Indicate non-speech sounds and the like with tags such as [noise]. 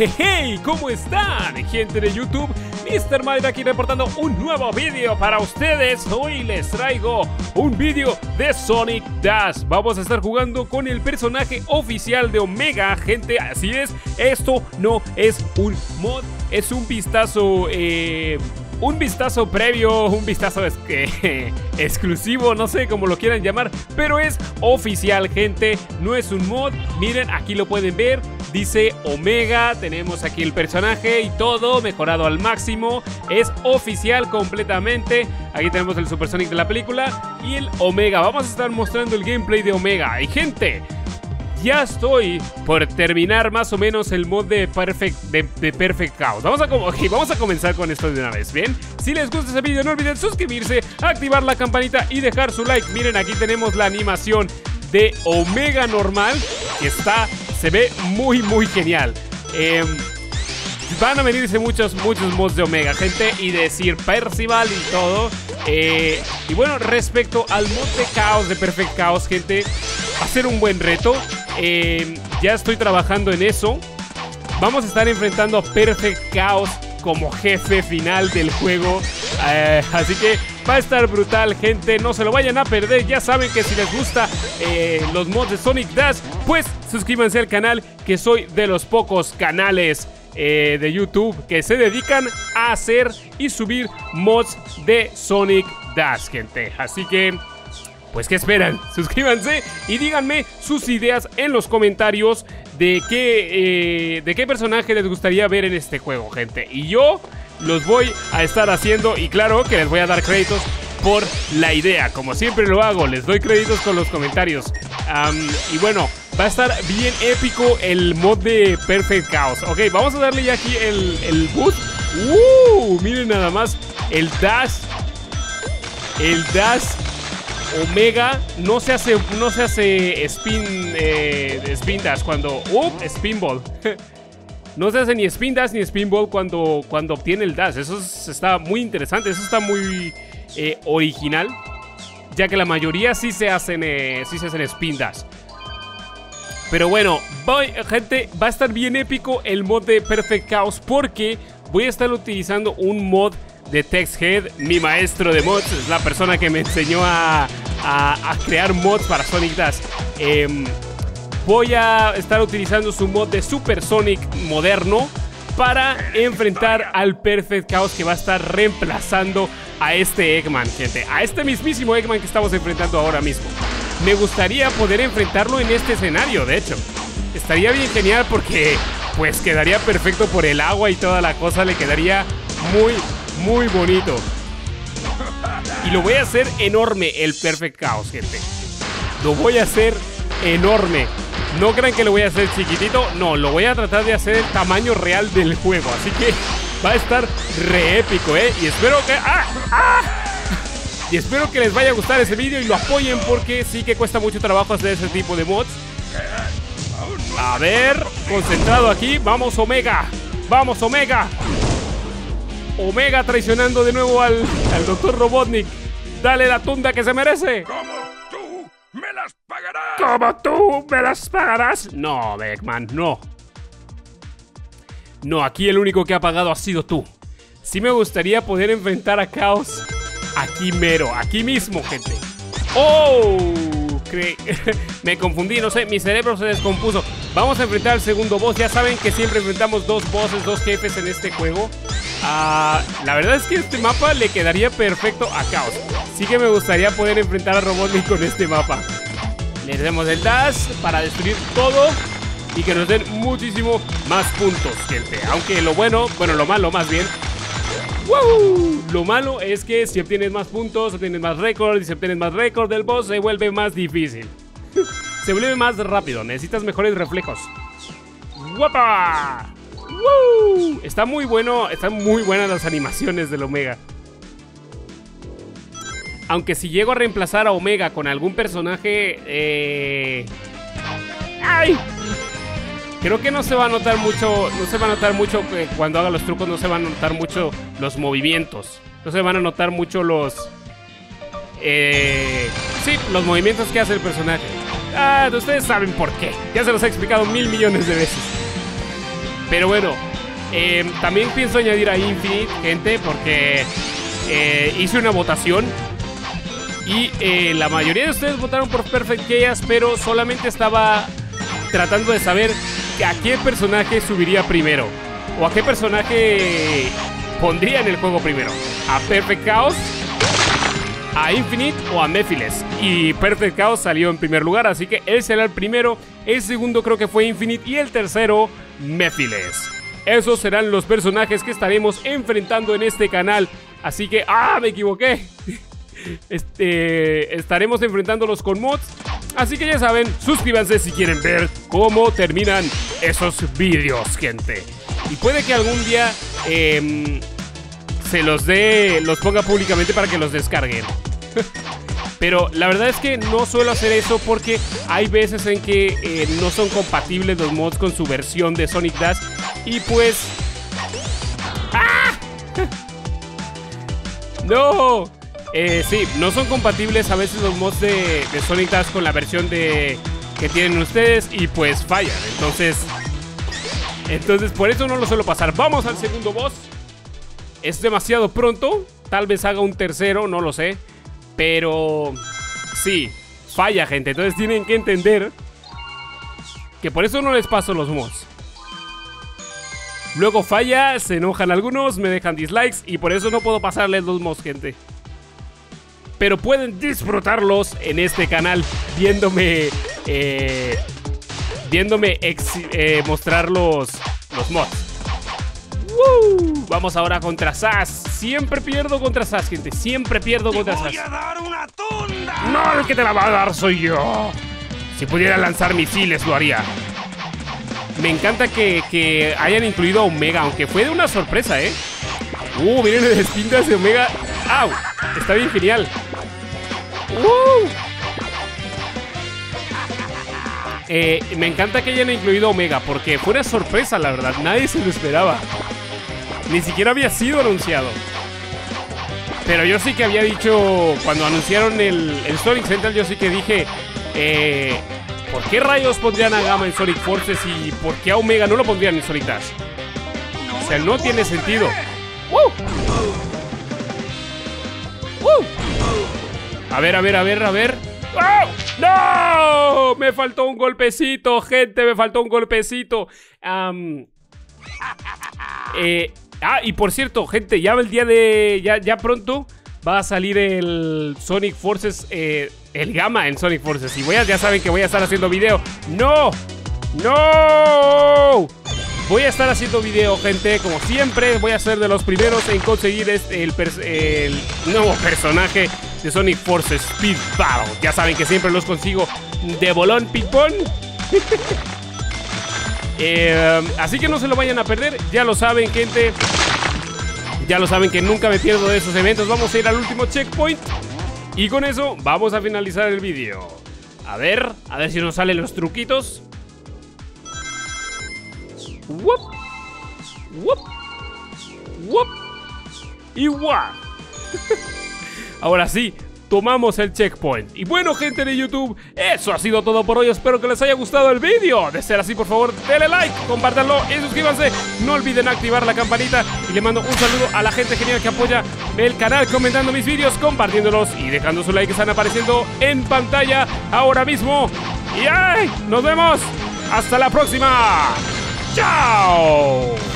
Hey, ¿cómo están, gente de YouTube? Mr. Mike aquí reportando un nuevo vídeo para ustedes. Hoy les traigo un vídeo de Sonic Dash. Vamos a estar jugando con el personaje oficial de Omega, gente. Así es, esto no es un mod, es un vistazo eh, un vistazo previo, un vistazo [laughs] exclusivo, no sé cómo lo quieran llamar, pero es oficial, gente, no es un mod. Miren, aquí lo pueden ver, dice Omega, tenemos aquí el personaje y todo mejorado al máximo, es oficial completamente. Aquí tenemos el Supersonic de la película y el Omega. Vamos a estar mostrando el gameplay de Omega. Y gente, ya estoy por terminar más o menos el mod de Perfect, de, Perfect Chaos. Vamos a, vamos a comenzar con esto de una vez, ¿bien? Si les gusta este video no olviden suscribirse, activar la campanita y dejar su like. Miren, aquí tenemos la animación de Omega normal, que está, se ve muy, muy genial. Em, van a venirse muchos, muchos mods de Omega, gente, y decir Percival y todo. Eh, y bueno, respecto al mod de Chaos, de Perfect Chaos, gente, ser un buen reto. Eh, ya estoy trabajando en eso. Vamos a estar enfrentando a Perfect Chaos como jefe final del juego. Eh, así que va a estar brutal, gente. No se lo vayan a perder. Ya saben que si les gusta eh, los mods de Sonic Dash, pues suscríbanse al canal, que soy de los pocos canales de YouTube que se dedican a hacer y subir mods de Sonic Dash, gente. Así que pues ¿qué esperan? [laughs] Suscríbanse y díganme sus ideas en los comentarios de qué, eh, de qué personaje les gustaría ver en este juego, gente. Y yo los voy a estar haciendo y claro que les voy a dar créditos por la idea. Como siempre lo hago, les doy créditos con los comentarios. y bueno, va a estar bien épico el mod de Perfect Chaos. Ok, vamos a darle ya aquí el, el boost. ¡Uh! Miren nada más el dash. El dash Omega no se hace, no se hace spin, eh, spin dash cuando... ¡Uh! Spinball. [laughs] no se hace ni spin dash ni spinball cuando, cuando obtiene el dash. Eso está muy interesante, eso está muy eh, original. Ya que la mayoría sí se hacen, eh, sí se hacen spin dash. Pero bueno, voy, gente, va a estar bien épico el mod de Perfect Chaos porque voy a estar utilizando un mod de TextHead, mi maestro de mods, es la persona que me enseñó a, crear mods para Sonic Dash. Em, voy a estar utilizando su mod de Super Sonic moderno para enfrentar al Perfect Chaos que va a estar reemplazando a este Eggman, gente. A este mismísimo Eggman que estamos enfrentando ahora mismo. Me gustaría poder enfrentarlo en este escenario, de hecho. Estaría bien genial porque pues quedaría perfecto por el agua y toda la cosa, le quedaría muy, muy bonito. Y lo voy a hacer enorme el Perfect Chaos, gente. Lo voy a hacer enorme. No crean que lo voy a hacer chiquitito. No, lo voy a tratar de hacer el tamaño real del juego. Así que va a estar re épico, ¿eh? Y espero que... ¡Ah! ¡Ah! Y espero que les vaya a gustar ese vídeo y lo apoyen porque sí que cuesta mucho trabajo hacer ese tipo de mods. A ver, concentrado aquí. Vamos, Omega. Vamos, Omega. Omega traicionando de nuevo al, al Dr. Robotnik. Dale la tunda que se merece. Como tú me las pagarás. Como tú me las pagarás. No, Beckman, no. No, aquí el único que ha pagado ha sido tú. Sí me gustaría poder enfrentar a Chaos aquí mero, aquí mismo, gente. ¡Oh! [laughs] me confundí, no sé, mi cerebro se descompuso. Vamos a enfrentar al segundo boss. Ya saben que siempre enfrentamos dos bosses, dos jefes en este juego. Ah, la verdad es que este mapa le quedaría perfecto a Chaos. Sí que me gustaría poder enfrentar a Robotnik con este mapa. Le demos el dash para destruir todo y que nos den muchísimo más puntos, gente. Aunque lo bueno, bueno, lo malo más bien, lo malo es que si obtienes más puntos, obtienes más récord y si obtienes más récord del boss se vuelve más difícil. [laughs] se vuelve más rápido, necesitas mejores reflejos. ¡Guapa! Está muy bueno, están muy buenas las animaciones del Omega. Aunque si llego a reemplazar a Omega con algún personaje... Eh... ¡Ay! Creo que no se va a notar mucho, no se va a notar mucho que cuando haga los trucos, no se van a notar mucho los movimientos. No se van a notar mucho los... Eh, sí, los movimientos que hace el personaje. Ah, ustedes saben por qué. Ya se los he explicado mil millones de veces. Pero bueno, eh, también pienso añadir a Infinite, gente, porque eh, hice una votación y eh, la mayoría de ustedes votaron por Perfect Chaos, pero solamente estaba tratando de saber a qué personaje subiría primero. O a qué personaje pondría en el juego primero. A Perfect Chaos, a Infinite o a Mephiles. Y Perfect Chaos salió en primer lugar, así que él será el primero. El segundo creo que fue Infinite y el tercero Mephiles. Esos serán los personajes que estaremos enfrentando en este canal. Así que, ¡ah! Me equivoqué. [laughs] Este, estaremos enfrentándolos con mods. Así que ya saben, suscríbanse si quieren ver cómo terminan esos vídeos, gente. Y puede que algún día em, se los dé, los ponga públicamente para que los descarguen. Pero la verdad es que no suelo hacer eso porque hay veces en que eh, no son compatibles los mods con su versión de Sonic Dash. Y pues... ¡Ah! [laughs] ¡No! Eh, sí, no son compatibles a veces los mods de, Sonic Dash con la versión de que tienen ustedes y pues fallan. Entonces, entonces por eso no lo suelo pasar. Vamos al segundo boss. Es demasiado pronto. Tal vez haga un tercero, no lo sé. Pero sí, falla gente. Entonces tienen que entender que por eso no les paso los mods. Luego falla, se enojan algunos, me dejan dislikes y por eso no puedo pasarles los mods, gente pero pueden disfrutarlos en este canal viéndome eh, viéndome eh, mostrar los, los mods. Vamos ahora contra Sass. Siempre pierdo contra Sass, gente. Siempre pierdo contra Sass. No, el que te la va a dar soy yo. Si pudiera lanzar misiles, lo haría. Me encanta que, que hayan incluido a Omega, aunque fue de una sorpresa, ¿eh? Uh, miren las espindas de Omega. ¡Au! Está bien genial. Eh, me encanta que hayan incluido Omega porque fue una sorpresa, la verdad. Nadie se lo esperaba. Ni siquiera había sido anunciado. Pero yo sí que había dicho, cuando anunciaron el, Sonic Central, yo sí que dije, eh, ¿por qué rayos pondrían a Gama en Sonic Forces y por qué a Omega no lo pondrían en Sonic Dash? O sea, no tiene sentido. A ver, a ver, a ver, a ver. ¡Oh! ¡No! Me faltó un golpecito, gente, me faltó un golpecito. eh, ah, y por cierto, gente, ya el día de... Ya, ya pronto va a salir el Sonic Forces, eh, el Gamma en Sonic Forces. Y voy a, ya saben que voy a estar haciendo video. ¡No! ¡No! Voy a estar haciendo video, gente, como siempre. Voy a ser de los primeros en conseguir este, el, nuevo personaje de Sonic Force Speed Battle. Ya saben que siempre los consigo de bolón ping-pong. [laughs] Eh, así que no se lo vayan a perder. Ya lo saben, gente. Ya lo saben que nunca me pierdo de esos eventos. Vamos a ir al último checkpoint. Y con eso vamos a finalizar el vídeo. A ver, a ver si nos salen los truquitos. Whoop. Whoop. Whoop. Y guau. [laughs] Ahora sí, tomamos el checkpoint. Y bueno, gente de YouTube, eso ha sido todo por hoy. Espero que les haya gustado el vídeo. De ser así, por favor, denle like, compártanlo y suscríbanse. No olviden activar la campanita. Y le mando un saludo a la gente genial que apoya el canal comentando mis vídeos, compartiéndolos y dejando su like que están apareciendo en pantalla ahora mismo. Y ¡ay! ¡Nos vemos! ¡Hasta la próxima! ¡Chao!